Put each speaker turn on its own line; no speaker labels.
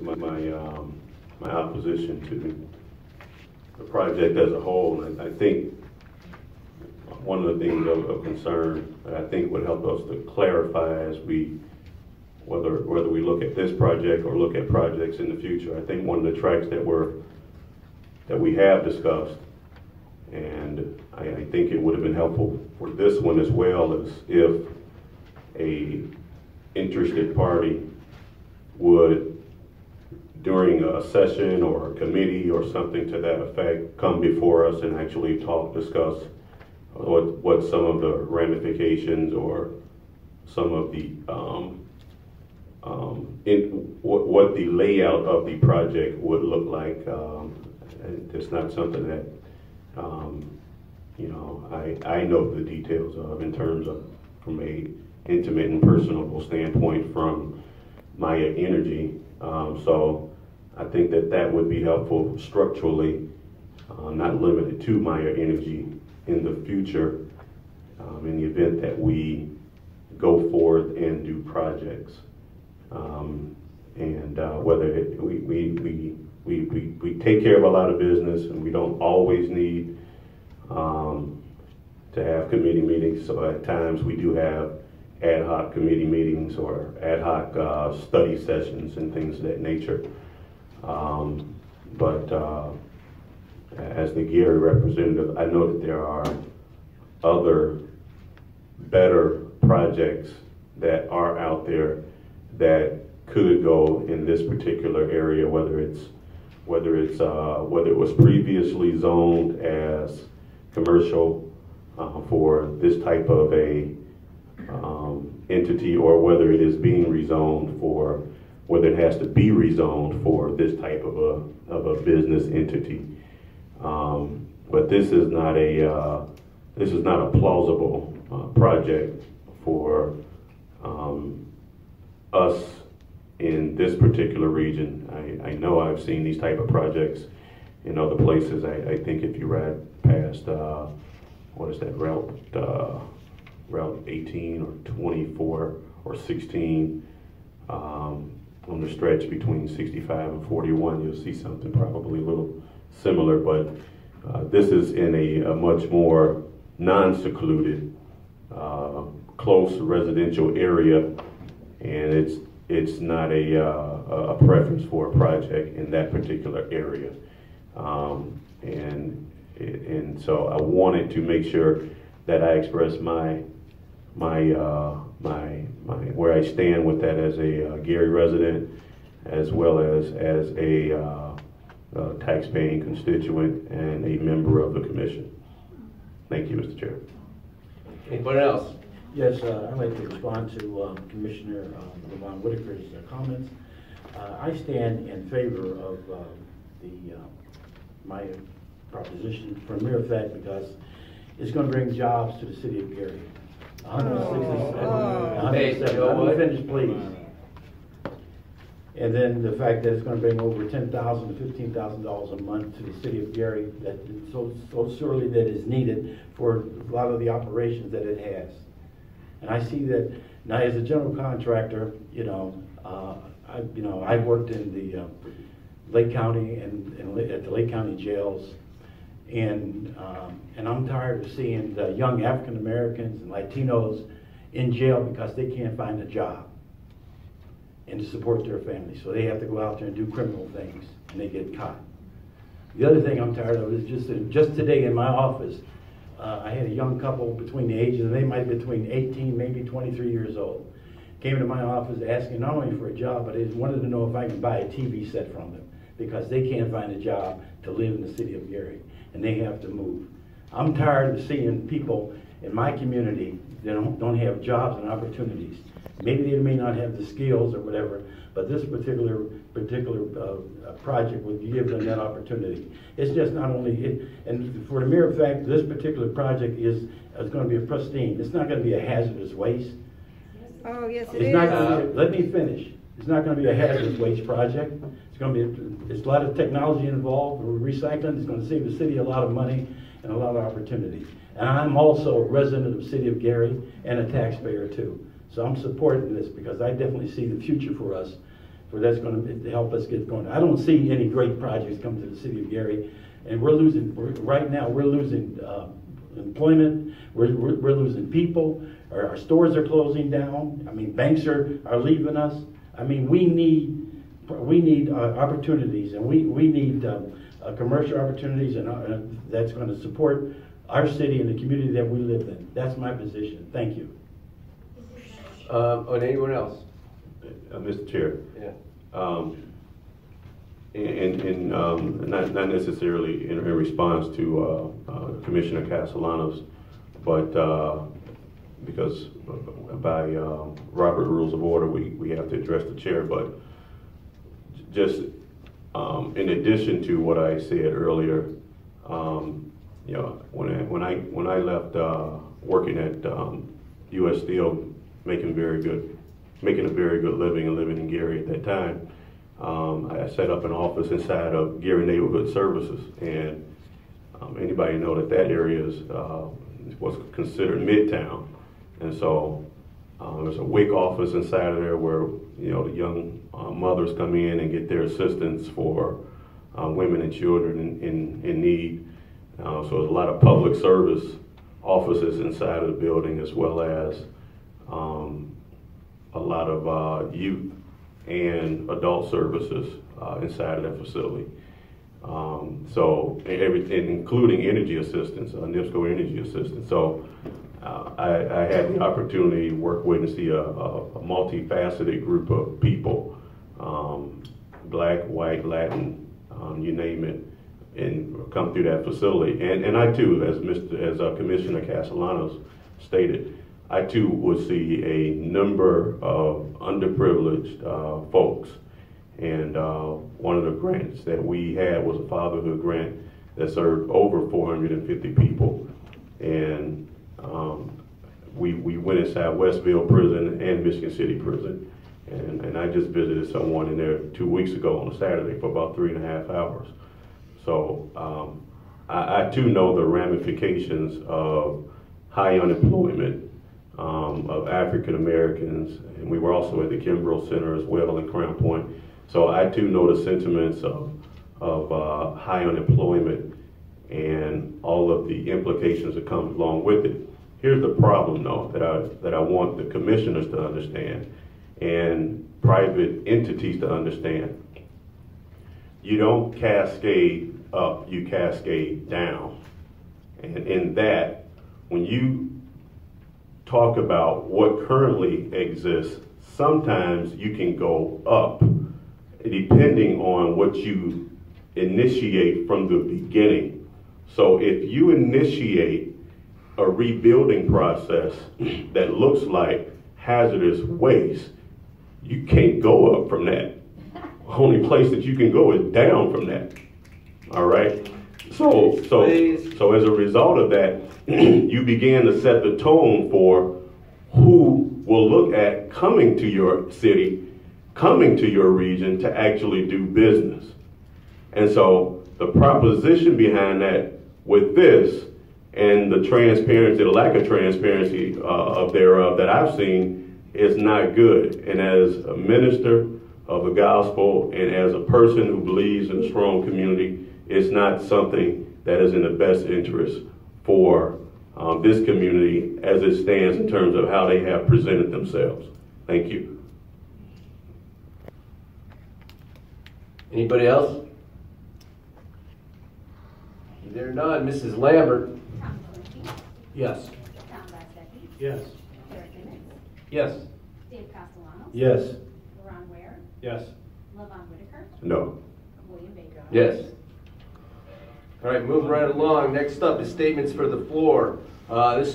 my, my, um, my opposition to the project as a whole. And I I think one of the things of, of concern that I think would help us to clarify as we, whether, whether we look at this project or look at projects in the future, I think one of the tracks that we're, that we have discussed, and I, I think it would have been helpful for this one as well, is if a interested party would, during a session or a committee or something to that effect, come before us and actually talk, discuss what, what some of the ramifications or some of the, um, um, in, what, what the layout of the project would look like. Um, it's not something that, um, you know, I, I know the details of in terms of, from a intimate and personable standpoint from Maya Energy. Um, so I think that that would be helpful structurally, uh, not limited to Maya Energy in the future, um, in the event that we go forth and do projects. Um, and uh, whether it, we, we, we, we, we, we take care of a lot of business and we don't always need um, to have committee meetings. So at times we do have ad hoc committee meetings or ad hoc uh, study sessions and things of that nature. Um, but uh, as the Gary representative, I know that there are other better projects that are out there that could go in this particular area, whether it's whether it's uh, whether it was previously zoned as commercial uh, for this type of a um, entity, or whether it is being rezoned for whether it has to be rezoned for this type of a of a business entity. Um, but this is not a uh, this is not a plausible uh, project for um, us in this particular region. I, I know I've seen these type of projects in other places. I, I think if you ride past uh, what is that route uh, route 18 or 24 or 16 um, on the stretch between 65 and 41, you'll see something probably a little similar, but uh, this is in a, a much more non-secluded, uh, close residential area, and it's it's not a, uh, a preference for a project in that particular area. Um, and and so I wanted to make sure that I express my my uh, my Maya where I stand with that as a uh, Gary resident, as well as as a uh, uh, taxpaying constituent and a member of the commission. Thank you, Mr. Chair.
Anybody else?
Yes, uh, I'd like to respond to uh, Commissioner uh, Levon Whitaker's uh, comments. Uh, I stand in favor of uh, the, uh, my proposition for mere fact because it's going to bring jobs to the city of Gary. 160,
Oh. Hey,
170
Joe,
let me finish, please. And then the fact that it's gonna bring over ten thousand to fifteen thousand dollars a month to the city of Gary, that so, so sorely that is needed for a lot of the operations that it has. And I see that, now as a general contractor, you know, uh, I, you know, I worked in the, uh, Lake County and, and at the Lake County jails. And, um, and I'm tired of seeing the young African Americans and Latinos in jail because they can't find a job and to support their families. So they have to go out there and do criminal things, and they get caught. The other thing I'm tired of is just just today in my office, uh, I had a young couple between the ages, and they might be between 18, maybe 23 years old, came to my office asking not only for a job, but they wanted to know if I can buy a TV set from them because they can't find a job to live in the city of Gary, and they have to move. I'm tired of seeing people in my community that don't, don't have jobs and opportunities. Maybe they may not have the skills or whatever, but this particular particular uh, uh, project would give them that opportunity. It's just not only, it, and for the mere fact this particular project is is going to be a pristine. It's not going to be a hazardous waste.
Oh, yes, it
It's not going to be, let me finish. It's not going to be a hazardous waste project. It's going to be, it's a lot of technology involved, We're recycling. It's going to save the city a lot of money and a lot of opportunity. And I'm also a resident of the city of Gary and a taxpayer too. So I'm supporting this because I definitely see the future for us where that's gonna help us get going. I don't see any great projects coming to the city of Gary, and we're losing, we're- right now, we're losing, uh, employment, we're, we're, we're losing people, our, our stores are closing down, I mean, banks are, are leaving us. I mean, we need, we need, uh, opportunities, and we, we need, um, uh, commercial opportunities, and, uh, that's gonna support our city and the community that we live in. That's my position. Thank you.
Um, and anyone else?
Uh, Mr. Chair,
Yeah.
um, and, and, um, not, not necessarily in, in response to, uh, uh, Commissioner Castellanos, but, uh, because by, uh, Robert Rules of Order, we, we have to address the chair, but just, um, in addition to what I said earlier, um, you know, when I, when I, when I left, uh, working at, um, US Steel, making very good, making a very good living and living in Gary at that time, um, I set up an office inside of Gary Neighborhood Services. And, um, anybody know that that area is, uh, was considered Midtown. And so, um, there's a WIC office inside of there where, you know, the young uh, mothers come in and get their assistance for uh, women and children in, in, in need. Uh, so there's a lot of public service offices inside of the building as well as um, a lot of uh, youth and adult services uh, inside of that facility. Um, so everything, including energy assistance, uh, NIPSCO energy assistance. So uh, I, I had the opportunity to work with and see a, a, a multifaceted group of people, um, black, white, Latin, um, you name it, and come through that facility. And, and I too, as Mr. as uh, Commissioner Castellanos stated, I too would see a number of underprivileged uh, folks. And uh, one of the grants that we had was a fatherhood grant that served over 450 people. And um, we, we went inside Westville Prison and Michigan City Prison. And, and I just visited someone in there two weeks ago on a Saturday for about three and a half hours. So um, I, I too know the ramifications of high unemployment um, of African Americans, and we were also at the Kimbrough Center as well in Crown Point. So I too know the sentiments of, of uh, high unemployment and all of the implications that come along with it. Here's the problem though, that I, that I want the commissioners to understand and private entities to understand. You don't cascade up, you cascade down. And in that, when you talk about what currently exists, sometimes you can go up depending on what you initiate from the beginning. So if you initiate a rebuilding process that looks like hazardous waste, you can't go up from that. Only place that you can go is down from that. All right? So, so, so as a result of that, you begin to set the tone for who will look at coming to your city, coming to your region to actually do business. And so the proposition behind that with this and the transparency, the lack of transparency uh, of thereof that I've seen is not good. And as a minister of the gospel and as a person who believes in a strong community, it's not something that is in the best interest for um, this community as it stands in terms of how they have presented themselves. Thank you.
Anybody else? There are none. Mrs. Lambert? Yes.
Tom Vasecki,
Yes.
Eric Nitz,
Yes.
Dave Castellano,
Yes.
Ron Ware,
Yes.
Levon Whitaker,
No.
William Baker.
Yes. All right, moving right along. Next up is statements for the floor. Uh, this